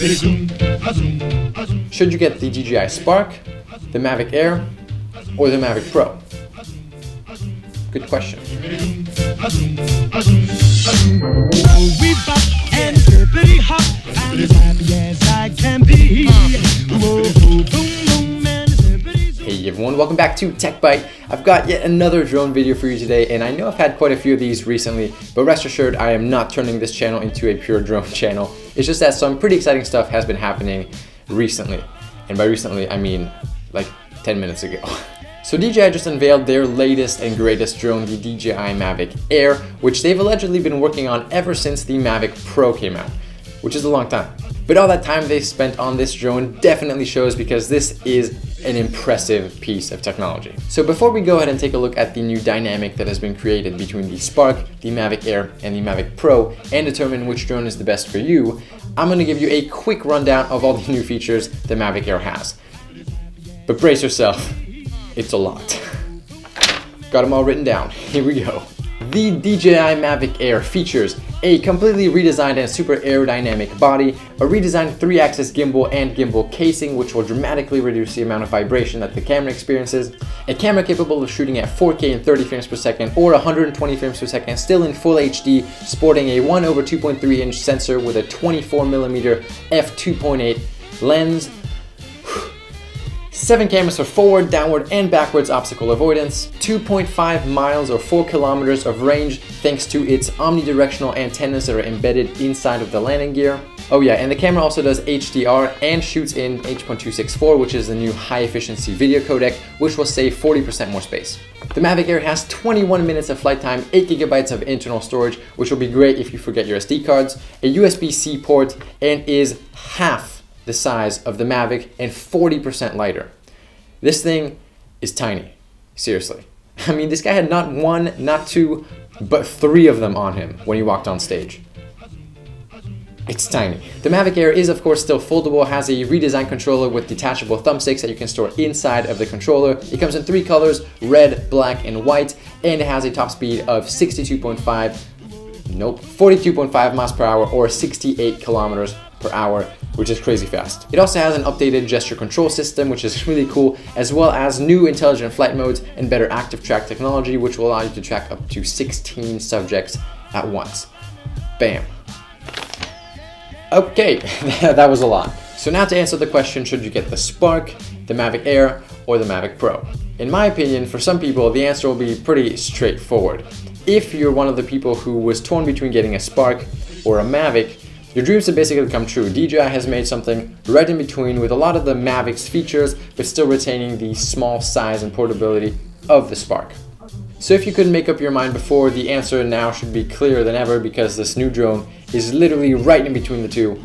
Should you get the DJI Spark, the Mavic Air, or the Mavic Pro? Good question. We everyone, welcome back to TechByte. I've got yet another drone video for you today and I know I've had quite a few of these recently, but rest assured I am not turning this channel into a pure drone channel. It's just that some pretty exciting stuff has been happening recently. And by recently, I mean like 10 minutes ago. So DJI just unveiled their latest and greatest drone, the DJI Mavic Air, which they've allegedly been working on ever since the Mavic Pro came out, which is a long time. But all that time they spent on this drone definitely shows because this is an impressive piece of technology. So before we go ahead and take a look at the new dynamic that has been created between the Spark, the Mavic Air, and the Mavic Pro, and determine which drone is the best for you, I'm gonna give you a quick rundown of all the new features the Mavic Air has. But brace yourself, it's a lot. Got them all written down. Here we go. The DJI Mavic Air features a completely redesigned and super aerodynamic body, a redesigned 3-axis gimbal and gimbal casing which will dramatically reduce the amount of vibration that the camera experiences, a camera capable of shooting at 4K and 30 frames per second or 120 frames per second still in full HD, sporting a 1 over 2.3 inch sensor with a 24mm f2.8 lens, 7 cameras for forward, downward, and backwards obstacle avoidance, 2.5 miles or 4 kilometers of range thanks to its omnidirectional antennas that are embedded inside of the landing gear. Oh yeah, and the camera also does HDR and shoots in H.264, which is the new high efficiency video codec, which will save 40% more space. The Mavic Air has 21 minutes of flight time, 8 gigabytes of internal storage, which will be great if you forget your SD cards, a USB-C port, and is half the size of the Mavic and 40% lighter. This thing is tiny, seriously. I mean, this guy had not one, not two, but three of them on him when he walked on stage. It's tiny. The Mavic Air is of course still foldable, has a redesigned controller with detachable thumbsticks that you can store inside of the controller. It comes in three colors, red, black, and white, and it has a top speed of 62.5, nope, 42.5 miles per hour or 68 kilometers per hour, which is crazy fast. It also has an updated gesture control system, which is really cool, as well as new intelligent flight modes and better active track technology, which will allow you to track up to 16 subjects at once. Bam. Okay, that was a lot. So now to answer the question, should you get the Spark, the Mavic Air, or the Mavic Pro? In my opinion, for some people, the answer will be pretty straightforward. If you're one of the people who was torn between getting a Spark or a Mavic, your dreams have basically come true. DJI has made something right in between with a lot of the Mavic's features, but still retaining the small size and portability of the Spark. So if you couldn't make up your mind before, the answer now should be clearer than ever because this new drone is literally right in between the two.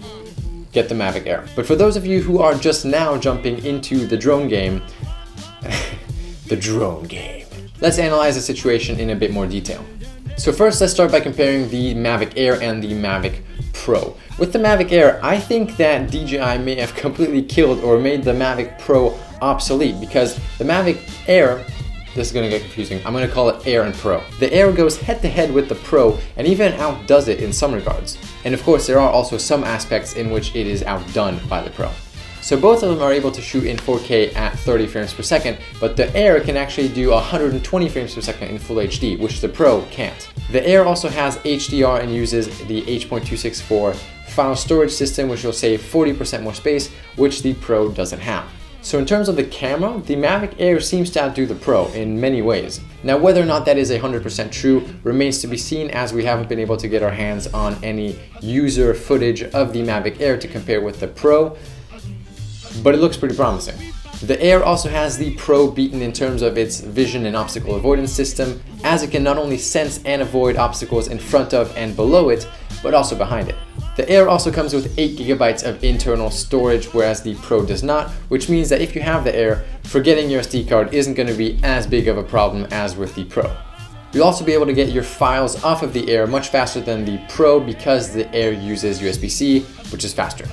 Get the Mavic Air. But for those of you who are just now jumping into the drone game, the drone game, let's analyze the situation in a bit more detail. So first, let's start by comparing the Mavic Air and the Mavic Pro. With the Mavic Air, I think that DJI may have completely killed or made the Mavic Pro obsolete because the Mavic Air this is gonna get confusing. I'm gonna call it Air and Pro. The Air goes head to head with the Pro and even outdoes it in some regards. And of course, there are also some aspects in which it is outdone by the Pro. So both of them are able to shoot in 4K at 30 frames per second, but the Air can actually do 120 frames per second in Full HD, which the Pro can't. The Air also has HDR and uses the H.264 file storage system, which will save 40% more space, which the Pro doesn't have. So in terms of the camera, the Mavic Air seems to outdo the Pro in many ways. Now whether or not that is 100% true remains to be seen as we haven't been able to get our hands on any user footage of the Mavic Air to compare with the Pro, but it looks pretty promising. The Air also has the Pro beaten in terms of its vision and obstacle avoidance system, as it can not only sense and avoid obstacles in front of and below it, but also behind it. The Air also comes with 8 gigabytes of internal storage, whereas the Pro does not, which means that if you have the Air, forgetting your SD card isn't going to be as big of a problem as with the Pro. You'll also be able to get your files off of the Air much faster than the Pro because the Air uses USB-C, which is faster.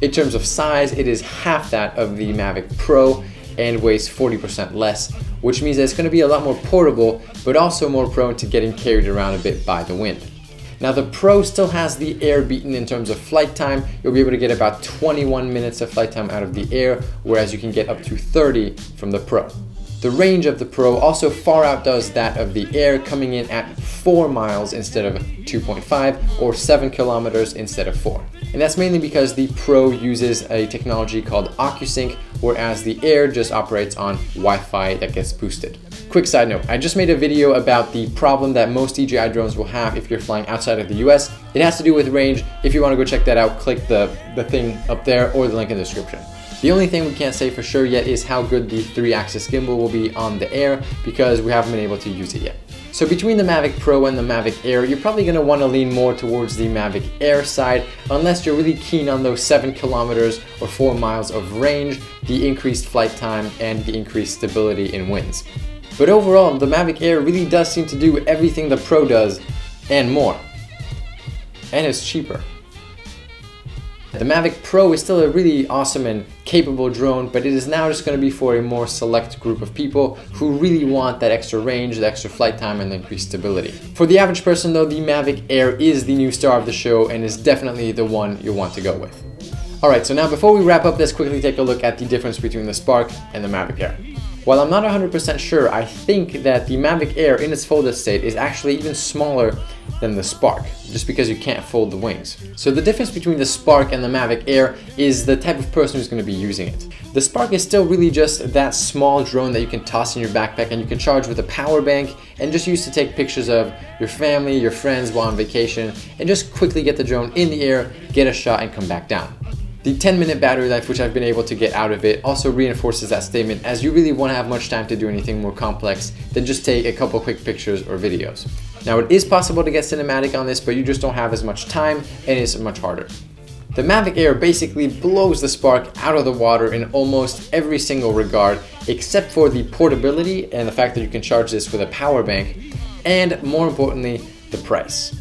In terms of size, it is half that of the Mavic Pro and weighs 40% less, which means that it's going to be a lot more portable, but also more prone to getting carried around a bit by the wind. Now the Pro still has the air beaten in terms of flight time. You'll be able to get about 21 minutes of flight time out of the air, whereas you can get up to 30 from the Pro. The range of the Pro also far outdoes that of the Air, coming in at 4 miles instead of 2.5 or 7 kilometers instead of 4. And that's mainly because the Pro uses a technology called OcuSync, whereas the Air just operates on Wi-Fi that gets boosted. Quick side note, I just made a video about the problem that most DJI drones will have if you're flying outside of the US. It has to do with range. If you want to go check that out, click the, the thing up there or the link in the description. The only thing we can't say for sure yet is how good the 3-axis gimbal will be on the Air because we haven't been able to use it yet. So between the Mavic Pro and the Mavic Air, you're probably going to want to lean more towards the Mavic Air side unless you're really keen on those 7 kilometers or 4 miles of range, the increased flight time, and the increased stability in winds. But overall, the Mavic Air really does seem to do everything the Pro does and more. And it's cheaper. The Mavic Pro is still a really awesome and capable drone, but it is now just going to be for a more select group of people who really want that extra range, the extra flight time, and the increased stability. For the average person though, the Mavic Air is the new star of the show and is definitely the one you'll want to go with. Alright, so now before we wrap up, let's quickly take a look at the difference between the Spark and the Mavic Air. While I'm not 100% sure, I think that the Mavic Air in its folded state is actually even smaller than the Spark, just because you can't fold the wings. So the difference between the Spark and the Mavic Air is the type of person who's going to be using it. The Spark is still really just that small drone that you can toss in your backpack and you can charge with a power bank and just use to take pictures of your family, your friends while on vacation, and just quickly get the drone in the air, get a shot, and come back down. The 10 minute battery life which I've been able to get out of it also reinforces that statement as you really won't have much time to do anything more complex than just take a couple quick pictures or videos. Now it is possible to get cinematic on this but you just don't have as much time and it's much harder. The Mavic Air basically blows the Spark out of the water in almost every single regard except for the portability and the fact that you can charge this with a power bank and more importantly the price.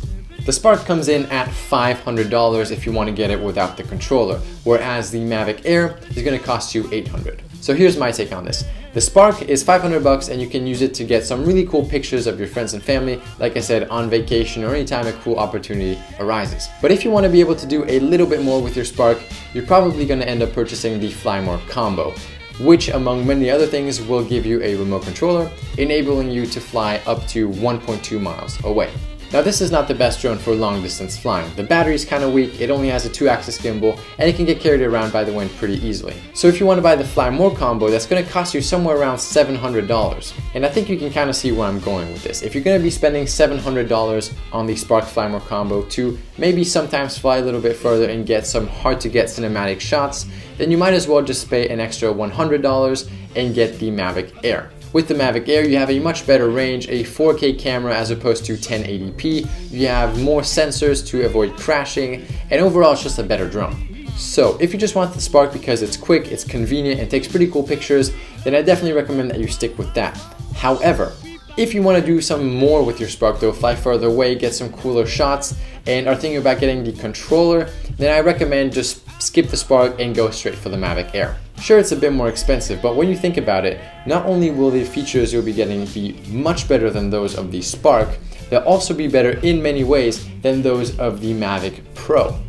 The Spark comes in at $500 if you want to get it without the controller, whereas the Mavic Air is going to cost you $800. So here's my take on this. The Spark is 500 bucks and you can use it to get some really cool pictures of your friends and family, like I said, on vacation or anytime a cool opportunity arises. But if you want to be able to do a little bit more with your Spark, you're probably going to end up purchasing the Fly More Combo which among many other things will give you a remote controller, enabling you to fly up to 1.2 miles away. Now this is not the best drone for long distance flying. The battery is kind of weak, it only has a 2-axis gimbal, and it can get carried around by the wind pretty easily. So if you want to buy the Fly More combo, that's going to cost you somewhere around $700. And I think you can kind of see where I'm going with this. If you're going to be spending $700 on the Spark Fly More combo to maybe sometimes fly a little bit further and get some hard to get cinematic shots, then you might as well just pay an extra $100 and get the Mavic Air. With the Mavic Air, you have a much better range, a 4K camera as opposed to 1080p, you have more sensors to avoid crashing, and overall it's just a better drone. So if you just want the Spark because it's quick, it's convenient, and takes pretty cool pictures, then I definitely recommend that you stick with that. However, if you want to do some more with your Spark though, fly further away, get some cooler shots, and are thinking about getting the controller, then I recommend just skip the Spark and go straight for the Mavic Air. Sure, it's a bit more expensive, but when you think about it, not only will the features you'll be getting be much better than those of the Spark, they'll also be better in many ways than those of the Mavic Pro.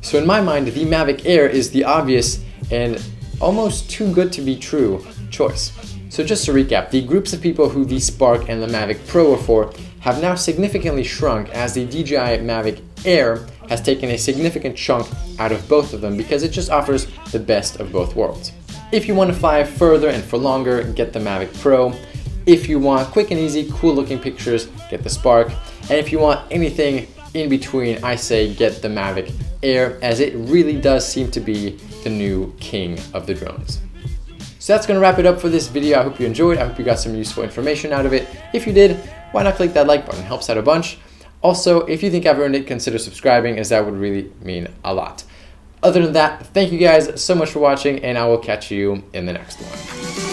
So in my mind, the Mavic Air is the obvious and almost too good to be true choice. So just to recap, the groups of people who the Spark and the Mavic Pro are for have now significantly shrunk as the DJI Mavic Air has taken a significant chunk out of both of them because it just offers the best of both worlds. If you want to fly further and for longer, get the Mavic Pro. If you want quick and easy, cool looking pictures, get the Spark. And if you want anything in between, I say get the Mavic Air as it really does seem to be the new king of the drones. So that's gonna wrap it up for this video. I hope you enjoyed. I hope you got some useful information out of it. If you did, why not click that like button? It helps out a bunch. Also, if you think I've earned it, consider subscribing as that would really mean a lot. Other than that, thank you guys so much for watching and I will catch you in the next one.